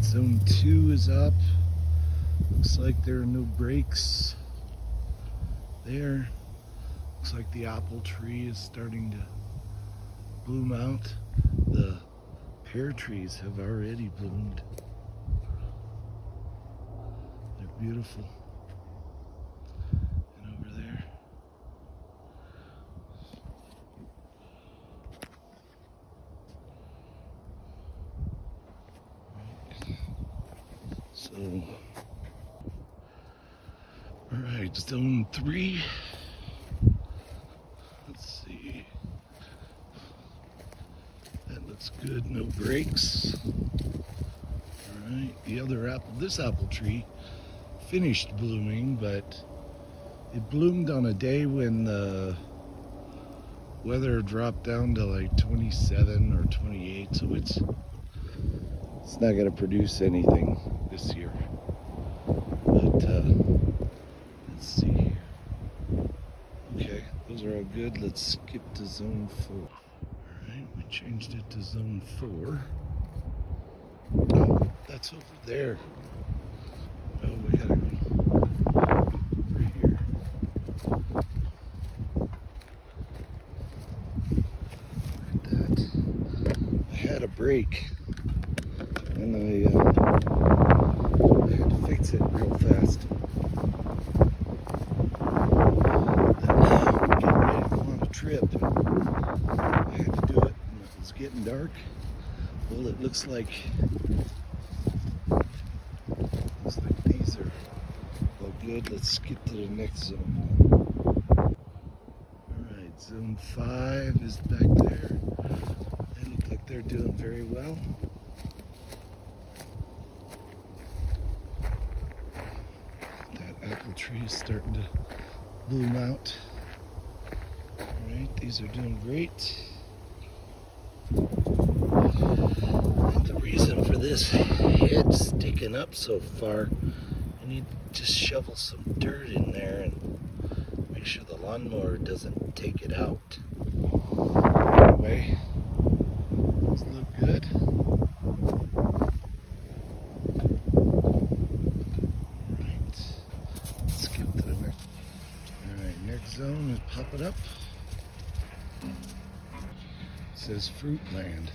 zone two is up. Looks like there are no breaks there. Looks like the apple tree is starting to bloom out. The pear trees have already bloomed. They're beautiful. And over there. So, all zone three. Let's see. That looks good. No breaks. All right, the other apple, this apple tree finished blooming, but it bloomed on a day when the weather dropped down to like 27 or 28, so it's it's not going to produce anything this year. But uh, let's see here. Okay, those are all good. Let's skip to zone four. All right, we changed it to zone four. Oh, that's over there. Oh, we gotta go over here. Look at that. I had a break and I, uh, I had to fix it real fast. And now I'm getting ready to go on a trip. I had to do it when it was getting dark. Well, it looks like looks like these are all good. Let's get to the next zone. All right, zone five is back there. They look like they're doing very well. That apple tree is starting to bloom out. All right, these are doing great. And the reason for this head sticking up so far, I need to just shovel some dirt in there and make sure the lawnmower doesn't take it out. Anyway, those look good. Let's skip to the next. Alright, next zone is up. It up. says Fruitland.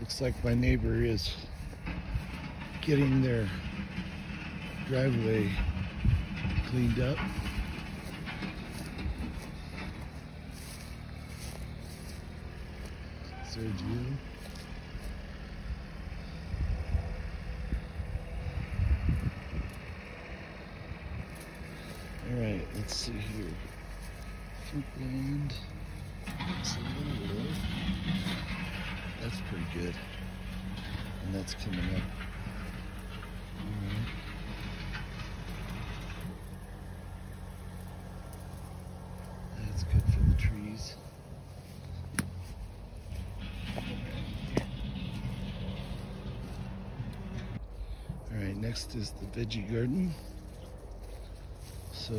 Looks like my neighbor is getting their driveway cleaned up. Sergio. All right, let's see here. Fruitland. It's little. That's pretty good. And that's coming up. That's good for the trees. Alright, next is the veggie garden. So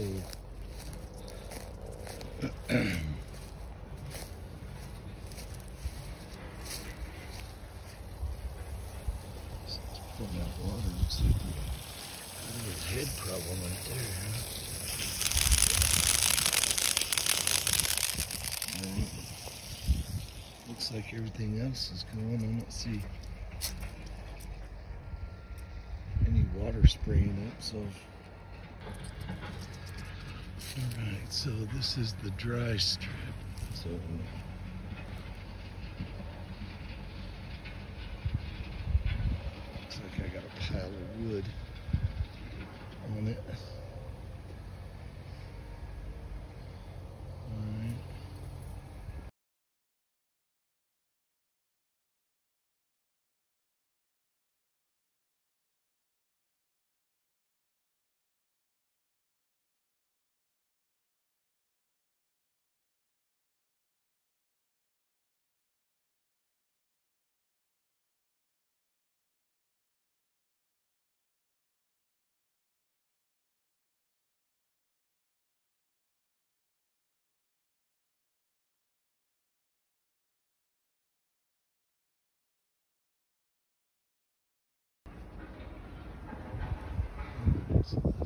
It's pulling out water. Looks like we got a head problem right there. Huh? Alright. Like everything else is going. I don't see any water spraying up, so. Alright, so this is the dry strip. So uh,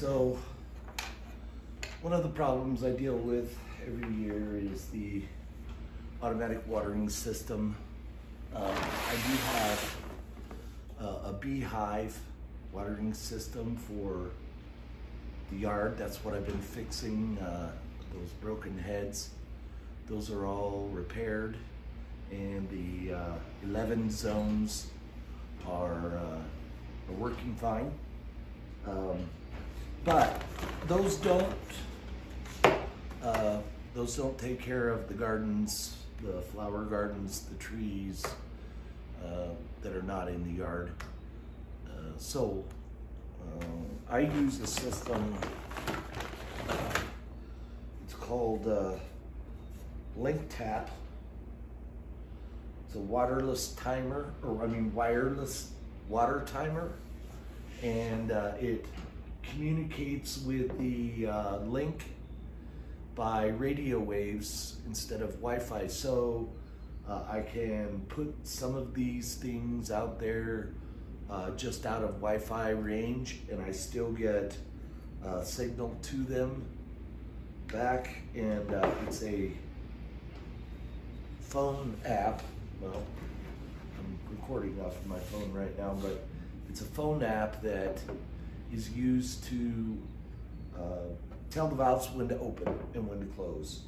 So, one of the problems I deal with every year is the automatic watering system. Uh, I do have uh, a beehive watering system for the yard. That's what I've been fixing, uh, those broken heads. Those are all repaired and the uh, 11 zones are, uh, are working fine. Um, but those don't, uh, those don't take care of the gardens, the flower gardens, the trees uh, that are not in the yard. Uh, so uh, I use a system, it's called uh, Link Tap. It's a waterless timer, or I mean wireless water timer and uh, it communicates with the uh, link by radio waves instead of Wi-Fi. So uh, I can put some of these things out there uh, just out of Wi-Fi range and I still get uh, signal to them back and uh, it's a phone app well, I'm recording off of my phone right now, but it's a phone app that is used to uh, tell the valves when to open and when to close.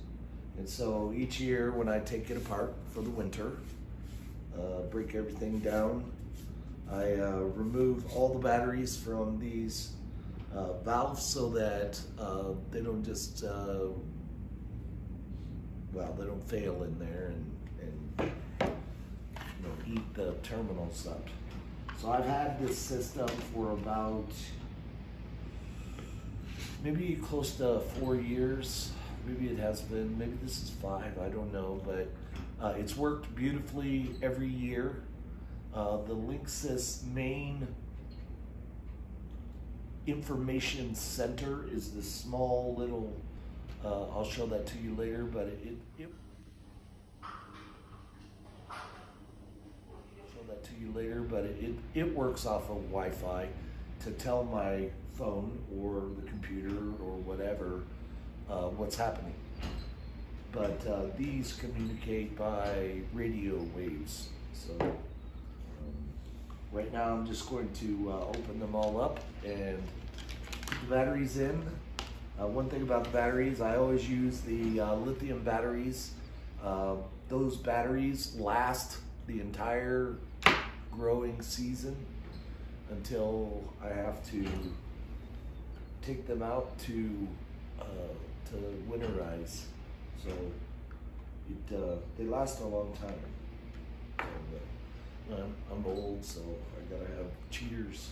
And so each year when I take it apart for the winter, uh, break everything down, I uh, remove all the batteries from these uh, valves so that uh, they don't just, uh, well, they don't fail in there and, and you know, eat the terminals up. So I've had this system for about maybe close to four years. Maybe it has been, maybe this is five, I don't know, but uh, it's worked beautifully every year. Uh, the Linksys main information center is this small little, uh, I'll show that to you later, but it, it, show that to you later, but it, it, it works off of Wi-Fi to tell my phone or the computer or whatever uh, what's happening. But uh, these communicate by radio waves. So um, right now I'm just going to uh, open them all up and put the batteries in. Uh, one thing about the batteries, I always use the uh, lithium batteries. Uh, those batteries last the entire growing season until I have to take them out to uh, to winterize. So it uh, they last a long time. So, I'm, I'm old, so I gotta have cheaters.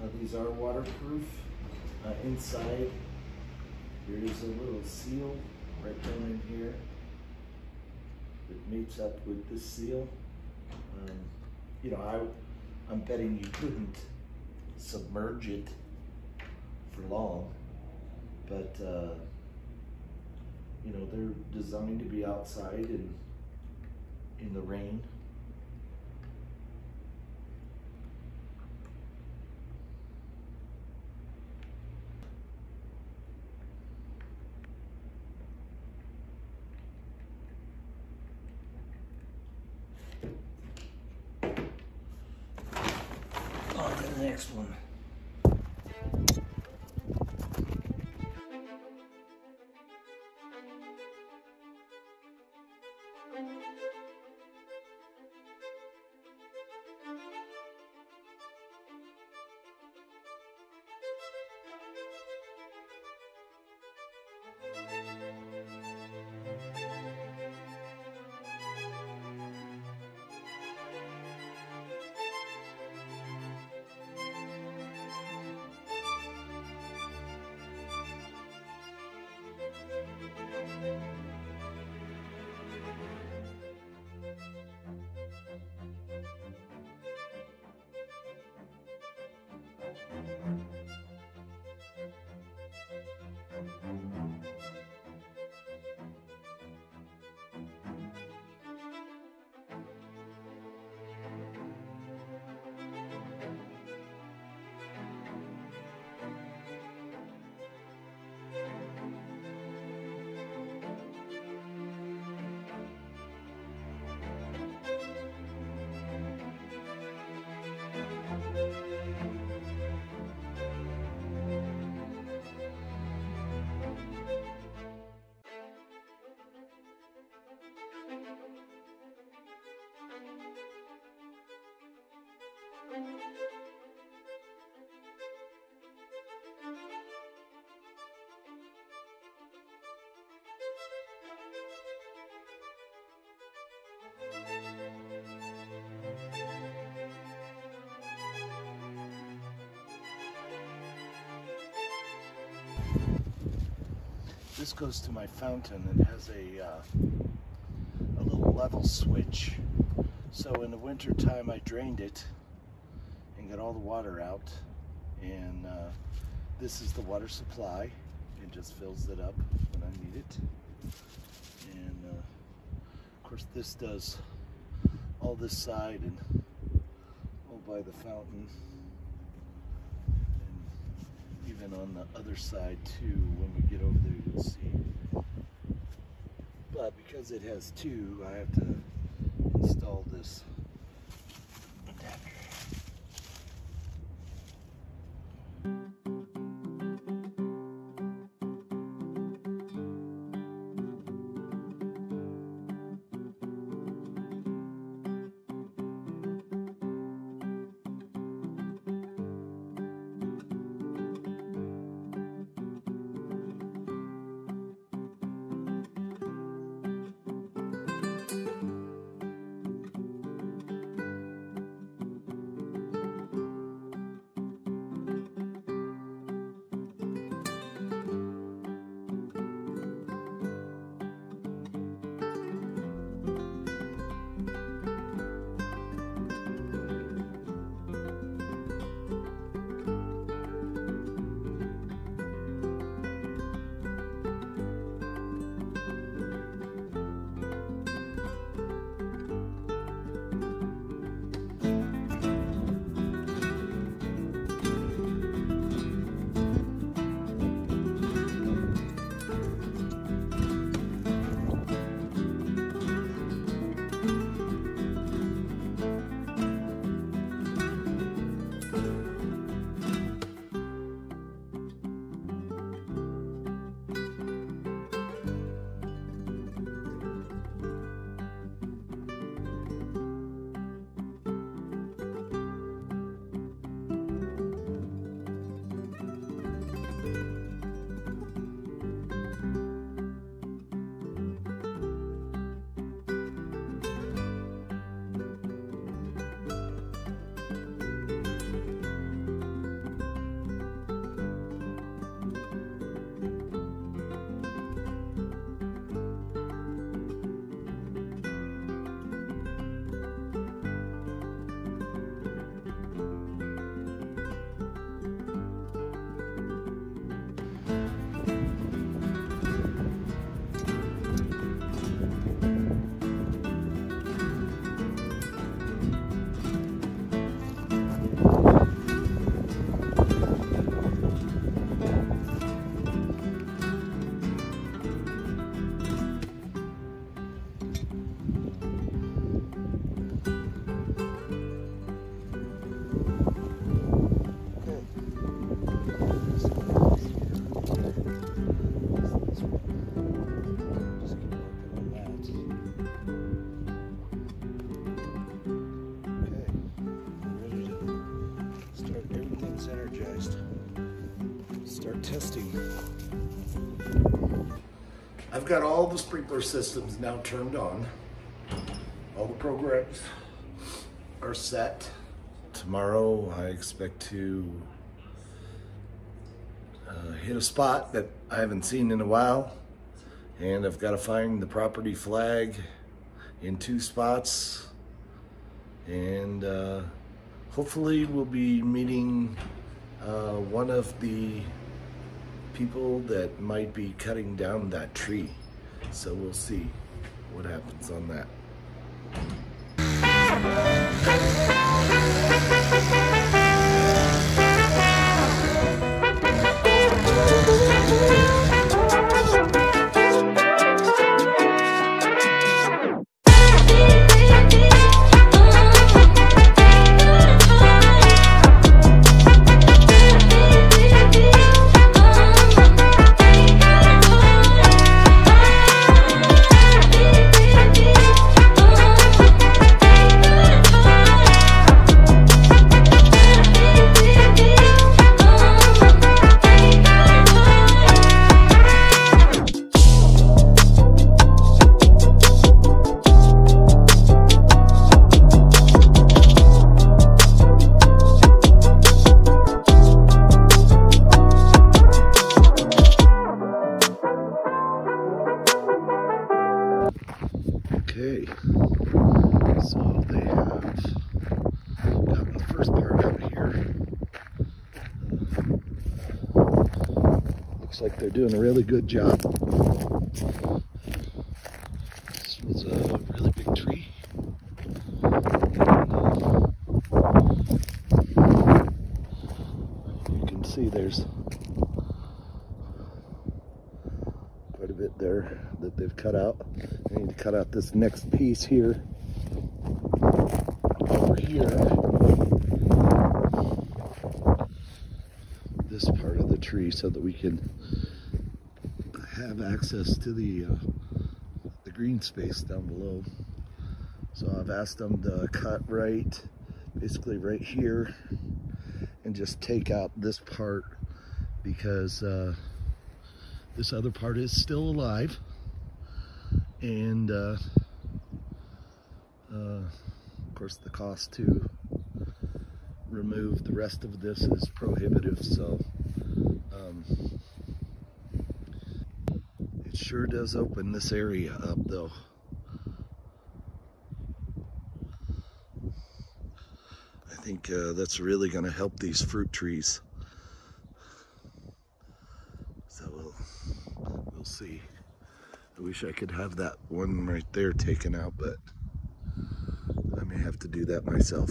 Uh, these are waterproof. Uh, inside, there is a little seal right down in here that meets up with this seal. Um, you know, I, I'm betting you couldn't submerge it for long, but uh, you know, they're designed to be outside and in the rain. On to the next one. This goes to my fountain and has a, uh, a little level switch. So in the winter time I drained it and got all the water out. And uh, this is the water supply. It just fills it up when I need it. And uh, of course, this does all this side and all by the fountain. And even on the other side too, when we get over there, you'll see. But because it has two, I have to install this the sprinkler systems now turned on. All the programs are set. Tomorrow I expect to uh, hit a spot that I haven't seen in a while. And I've got to find the property flag in two spots. And uh, hopefully we'll be meeting uh, one of the people that might be cutting down that tree. So we'll see what happens on that. Looks like they're doing a really good job. This was a really big tree. You can see there's quite a bit there that they've cut out. I need to cut out this next piece here. Over here. This part of the tree so that we can have access to the uh, the green space down below. So I've asked them to cut right, basically right here, and just take out this part because uh, this other part is still alive. And uh, uh, of course, the cost to remove the rest of this is prohibitive. So um, it sure does open this area up, though. I think uh, that's really going to help these fruit trees. So we'll we'll see. I wish I could have that one right there taken out, but I may have to do that myself.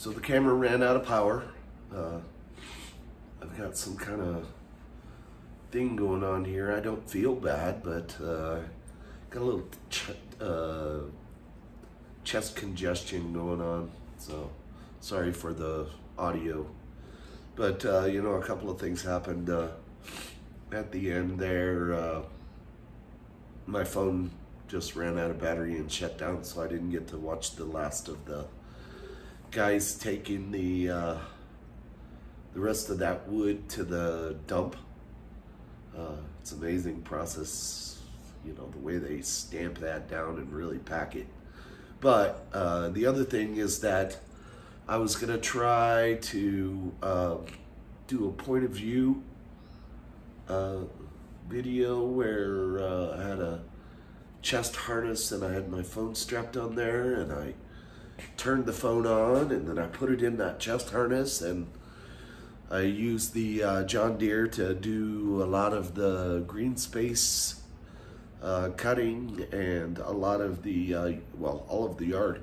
So the camera ran out of power. Uh, I've got some kind of thing going on here. I don't feel bad, but uh, got a little ch uh, chest congestion going on. So sorry for the audio. But, uh, you know, a couple of things happened uh, at the end there. Uh, my phone just ran out of battery and shut down, so I didn't get to watch the last of the guys taking the uh, the rest of that wood to the dump. Uh, it's amazing process, you know, the way they stamp that down and really pack it. But uh, the other thing is that I was gonna try to uh, do a point of view uh, video where uh, I had a chest harness and I had my phone strapped on there and I turned the phone on and then I put it in that chest harness and I used the uh, John Deere to do a lot of the green space uh, cutting and a lot of the, uh, well, all of the yard.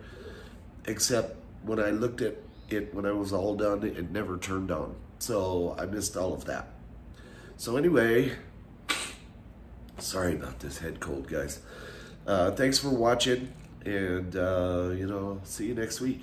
Except when I looked at it when I was all done, it never turned on. So I missed all of that. So anyway, sorry about this head cold, guys. Uh, thanks for watching and uh, you know, see you next week.